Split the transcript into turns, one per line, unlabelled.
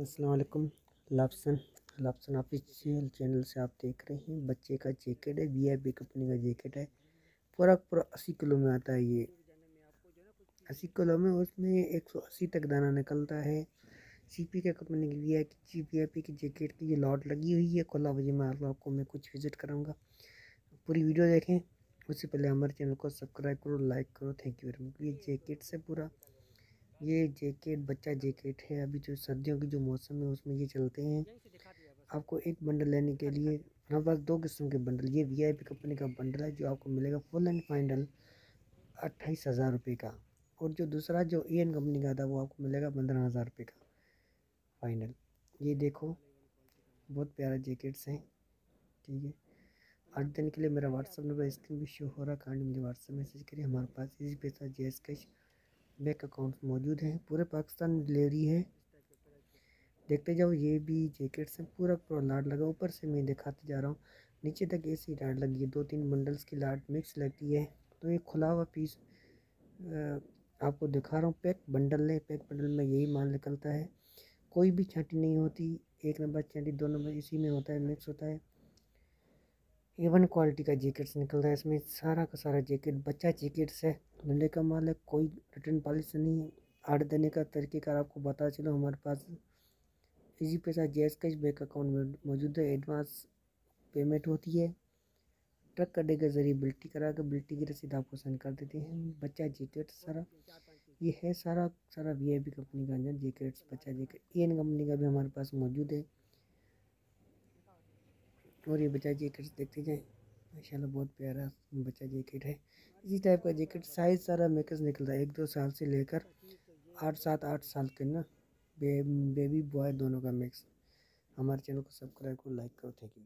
असलकुम लापसन लापसन official channel से आप देख रहे हैं। बच्चे का जैकेट है वी आई कंपनी का जैकेट है। पूरा पूरा अस्सी किलो में आता है ये। अस्सी किलो में उसमें एक सौ अस्सी तक दाना निकलता है। सी पी के कंपनी की V I G V I P की जैकेट की ये लॉट लगी हुई है। कोला बजे में आपको मैं कुछ विज़िट कराऊँगा। पूरी वीडियो देखें। उससे पहले हमारे चैनल को सब्सक्राइब करो, लाइक करो। थैंक यू वेरी मच ये जैकेट से पूरा। ये जैकेट बच्चा जैकेट है। अभी जो सर्दियों की जो मौसम है उसमें ये चलते हैं। आपको एक बंडल लेने के लिए हमारे पास दो किस्म के बंडल ये वी आई पी कंपनी का बंडल है जो आपको मिलेगा फुल एंड फाइनल अट्ठाईस हज़ार रुपये का। और जो दूसरा जो ई एन कंपनी का था वो आपको मिलेगा पंद्रह हज़ार रुपये का फाइनल ये देखो बहुत प्यारा जैकेट्स हैं ठीक है। आठ दिन के लिए मेरा व्हाट्सअप नंबर स्क्रीन भी शो हो रहा है कांड मुझे व्हाट्सअप मैसेज करिए हमारे पास इसी पैसा J S cash bank account मौजूद हैं, पूरे पाकिस्तान में डिलीवरी है। देखते जाओ, ये भी जैकेट्स हैं, पूरा पूरा लाट लगा, ऊपर से मैं दिखाते जा रहा हूँ। नीचे तक ऐसी लाट लगी है दो तीन बंडल्स की लाट मिक्स लगती है। तो ये खुला हुआ पीस आपको दिखा रहा हूँ, पैक बंडल है, पैक बंडल में यही माल निकलता है। कोई भी छाटी नहीं होती, एक नंबर छाटी, दो नंबर इसी में होता है, मिक्स होता है। एवन क्वालिटी का जैकेट्स निकल रहा है, इसमें सारा का सारा जैकेट, बच्चा जैकेट्स है, धंधे का माल है, कोई रिटर्न पॉलिसी नहीं है। आर्ट देने का तरीक़ेकार आपको बता चलो हमारे पास। इजी पैसा जैस कैश बैंक अकाउंट में मौजूद है एडवांस पेमेंट होती है। ट्रक अड्डे के ज़रिए बिल्टी करा कर बिल्टी की रसीद आपको सेंड कर देते हैं। बच्चा जैकेट सारा, ये है सारा सारा वी आई पी कंपनी का जैकेट्स, बच्चा जैकेट एन कंपनी का भी हमारे पास मौजूद है। और ये बच्चा जैकेट देखते जाएँ। माशाल्लाह बहुत प्यारा बच्चा जैकेट है। इसी टाइप का जैकेट साइज़ सारा मेकर्स निकल रहा है। एक दो साल से लेकर आठ सात आठ साल के ना बे, बेबी बॉय दोनों का मिक्स हमारे चैनल को सब्सक्राइब करो लाइक करो। Thank you